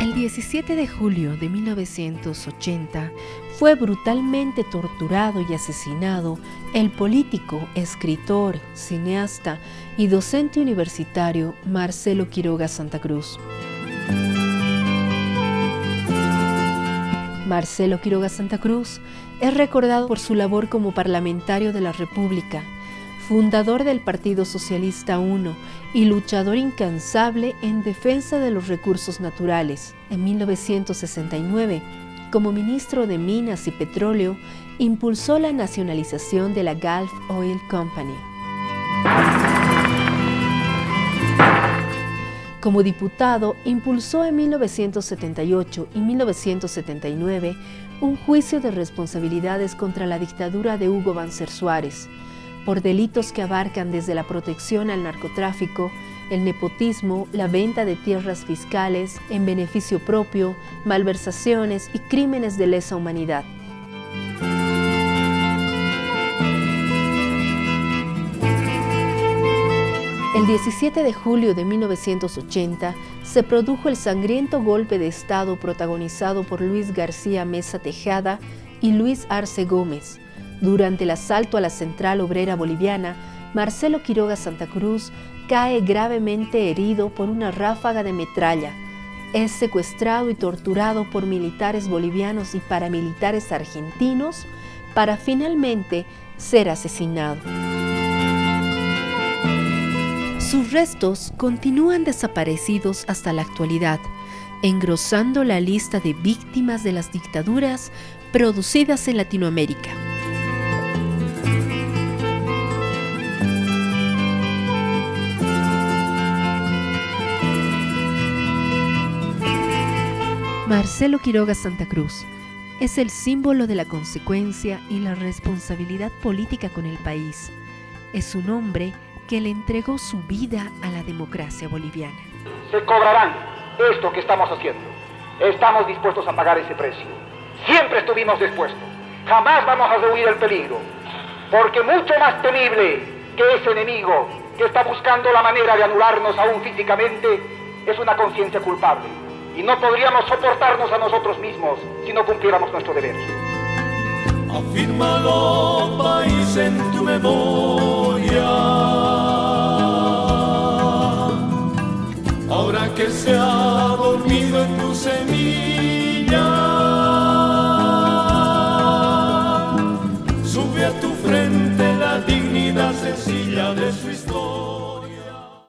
El 17 de julio de 1980 fue brutalmente torturado y asesinado el político, escritor, cineasta y docente universitario Marcelo Quiroga Santa Cruz. Marcelo Quiroga Santa Cruz es recordado por su labor como parlamentario de la República fundador del Partido Socialista I y luchador incansable en defensa de los recursos naturales. En 1969, como ministro de Minas y Petróleo, impulsó la nacionalización de la Gulf Oil Company. Como diputado, impulsó en 1978 y 1979 un juicio de responsabilidades contra la dictadura de Hugo Banzer Suárez, por delitos que abarcan desde la protección al narcotráfico, el nepotismo, la venta de tierras fiscales en beneficio propio, malversaciones y crímenes de lesa humanidad. El 17 de julio de 1980 se produjo el sangriento golpe de Estado protagonizado por Luis García Mesa Tejada y Luis Arce Gómez, durante el asalto a la central obrera boliviana, Marcelo Quiroga Santa Cruz cae gravemente herido por una ráfaga de metralla. Es secuestrado y torturado por militares bolivianos y paramilitares argentinos para finalmente ser asesinado. Sus restos continúan desaparecidos hasta la actualidad, engrosando la lista de víctimas de las dictaduras producidas en Latinoamérica. Marcelo Quiroga Santa Cruz es el símbolo de la consecuencia y la responsabilidad política con el país. Es un hombre que le entregó su vida a la democracia boliviana. Se cobrarán esto que estamos haciendo. Estamos dispuestos a pagar ese precio. Siempre estuvimos dispuestos. Jamás vamos a rehuir el peligro. Porque mucho más temible que ese enemigo que está buscando la manera de anularnos aún físicamente es una conciencia culpable y no podríamos soportarnos a nosotros mismos si no cumpliéramos nuestro deber. Afírmalo, país, en tu memoria. Ahora que se ha dormido en tu semilla, sube a tu frente la dignidad sencilla de su historia.